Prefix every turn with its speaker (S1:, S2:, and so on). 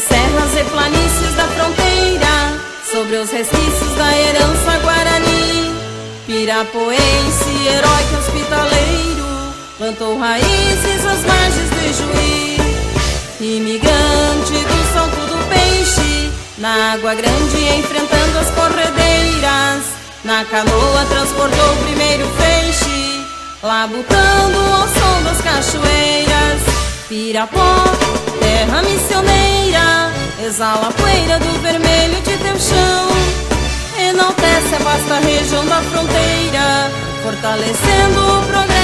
S1: serras e planícies da fronteira, sobre os resquícios da herança guarani. Pirapoense, herói que hospitaleiro, plantou raízes às margens do Juiz. Imigrante do salto do peixe, na água grande enfrentando as corredeiras. Na canoa transportou o primeiro peixe, labutando ao som das cachoeiras. Pirapó exala a poeira do vermelho de teu chão enaltece a vasta região da fronteira, fortalecendo o progresso.